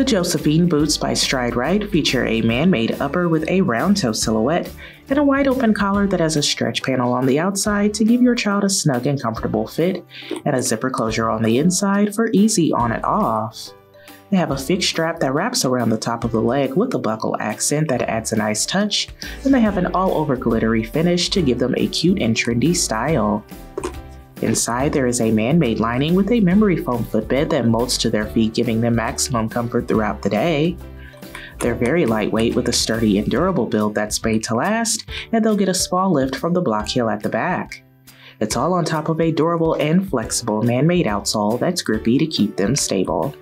The Josephine boots by Stride Rite feature a man-made upper with a round toe silhouette and a wide open collar that has a stretch panel on the outside to give your child a snug and comfortable fit, and a zipper closure on the inside for easy on and off. They have a fixed strap that wraps around the top of the leg with a buckle accent that adds a nice touch, and they have an all over glittery finish to give them a cute and trendy style. Inside, there is a man made lining with a memory foam footbed that molds to their feet, giving them maximum comfort throughout the day. They're very lightweight with a sturdy and durable build that's made to last, and they'll get a small lift from the block heel at the back. It's all on top of a durable and flexible man made outsole that's grippy to keep them stable.